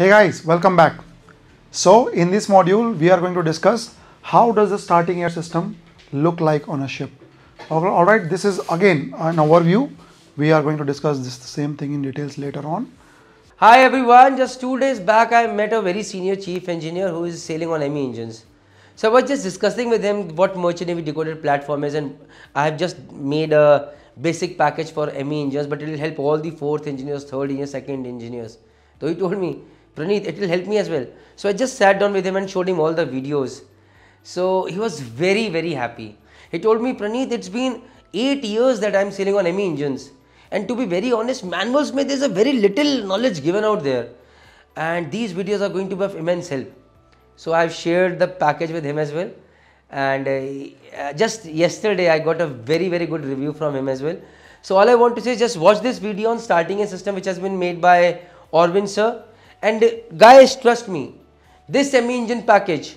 Hey guys, welcome back. So in this module, we are going to discuss how does the starting air system look like on a ship. All right, this is again an overview. We are going to discuss this same thing in details later on. Hi everyone, just two days back I met a very senior chief engineer who is sailing on ME engines. So I was just discussing with him what Merchant Navy decoded platform is and I have just made a basic package for ME engines but it will help all the fourth engineers, third engineers, second engineers. So he told me, Praneet, it will help me as well. So I just sat down with him and showed him all the videos. So he was very, very happy. He told me, Praneet, it's been eight years that I'm sailing on ME engines. And to be very honest, manuals may there's a very little knowledge given out there. And these videos are going to be of immense help. So I've shared the package with him as well. And uh, just yesterday I got a very, very good review from him as well. So all I want to say is just watch this video on starting air system which has been made by Aurvin sir. And guys, trust me, this ME engine package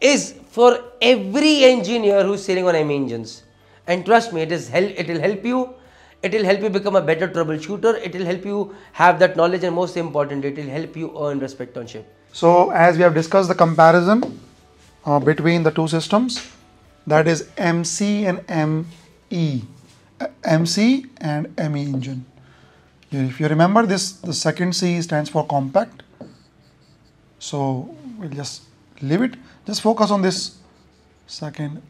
is for every engineer who's sailing on ME engines. And trust me, it is help, it will help you. It will help you become a better troubleshooter. It will help you have that knowledge, and most important, it will help you earn respect on ship. So as we have discussed the comparison uh, between the two systems, that is MC and ME, MC and ME engine. If you remember this, the second C stands for compact. So we'll just leave it. Just focus on this second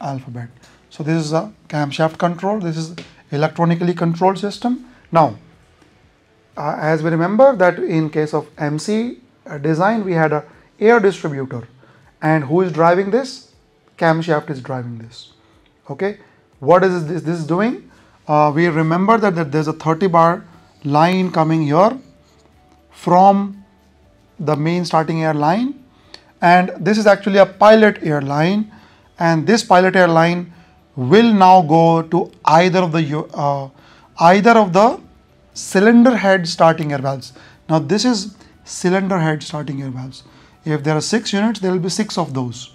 alphabet. So this is a camshaft control. This is electronically controlled system. Now, uh, as we remember that in case of MC uh, design, we had a air distributor, and who is driving this? Camshaft is driving this. Okay, what is this? This is doing? Uh, we remember that, that there's a 30 bar line coming here from the main starting air line, and this is actually a pilot air line, and this pilot air line will now go to either of the uh, either of the cylinder head starting air valves. Now this is cylinder head starting air valves. If there are six units, there will be six of those,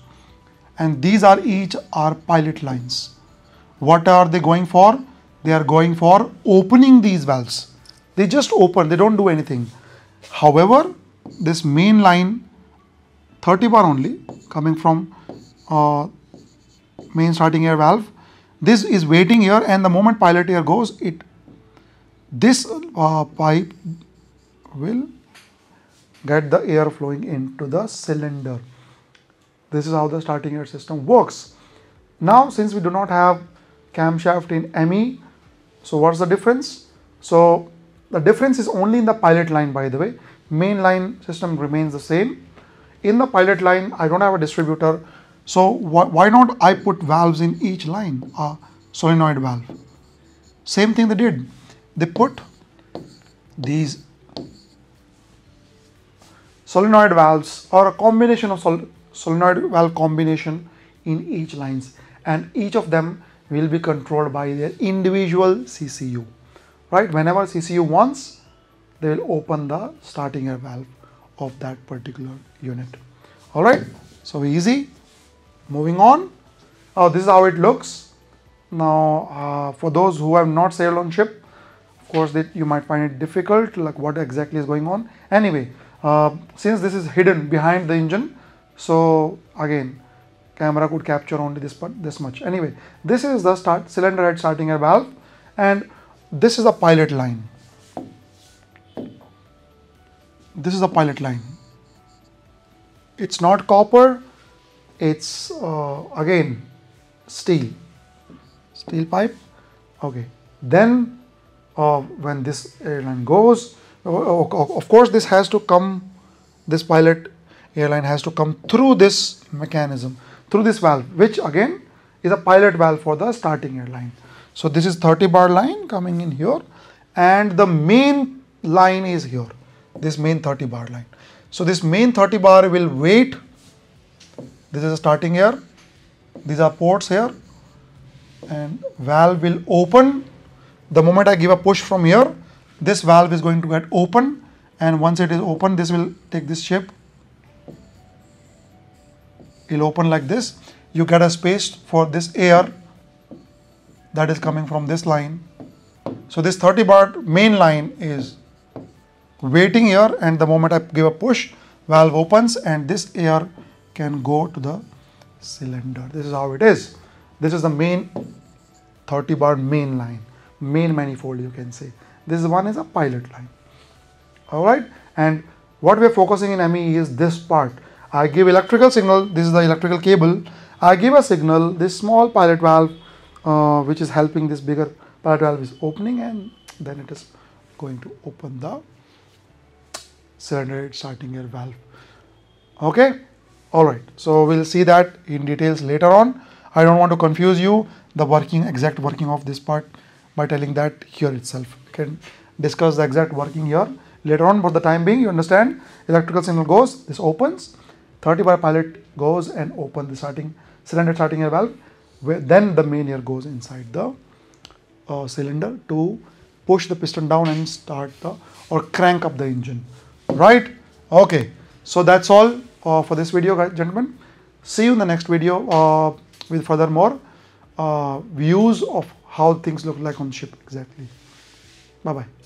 and these are each are pilot lines. What are they going for? They are going for opening these valves. They just open. They don't do anything. However, this main line 30 bar only coming from uh, main starting air valve this is waiting here and the moment pilot air goes it this uh, pipe will get the air flowing into the cylinder this is how the starting air system works now since we do not have camshaft in ME so what's the difference? So the difference is only in the pilot line by the way. Main line system remains the same. In the pilot line I don't have a distributor. So wh why not I put valves in each line a solenoid valve? Same thing they did. They put these solenoid valves or a combination of sol solenoid valve combination in each lines and each of them will be controlled by their individual CCU right? Whenever CCU wants they will open the starting air valve of that particular unit. All right? So easy. Moving on. Oh this is how it looks. Now uh, for those who have not sailed on ship of course that you might find it difficult like what exactly is going on. Anyway uh, since this is hidden behind the engine so again camera could capture only this part this much. Anyway this is the start cylinder head starting air valve and this is a pilot line. This is a pilot line. It's not copper it's uh, again steel. Steel pipe okay. Then uh, when this airline goes of course this has to come this pilot airline has to come through this mechanism through this valve which again is a pilot valve for the starting airline. So this is 30 bar line coming in here and the main line is here this main 30 bar line. So this main 30 bar will wait. This is a starting air. These are ports here. And valve will open. The moment I give a push from here this valve is going to get open. And once it is open this will take this shape it will open like this you get a space for this air that is coming from this line so this 30 bar main line is waiting here and the moment I give a push, valve opens and this air can go to the cylinder. This is how it is. This is the main 30 bar main line, main manifold you can say. This one is a pilot line. Alright, and what we are focusing in ME is this part. I give electrical signal, this is the electrical cable. I give a signal, this small pilot valve uh, which is helping this bigger pilot valve is opening and then it is going to open the cylinder starting air valve. Okay, all right. So we'll see that in details later on. I don't want to confuse you the working exact working of this part by telling that here itself. We can discuss the exact working here later on. But the time being, you understand electrical signal goes, this opens, 30 bar pilot goes and open the starting cylinder starting air valve. Where then the main air goes inside the uh, cylinder to push the piston down and start the or crank up the engine. Right? Okay. So that's all uh, for this video guys gentlemen. See you in the next video uh, with further more uh, views of how things look like on ship exactly. Bye bye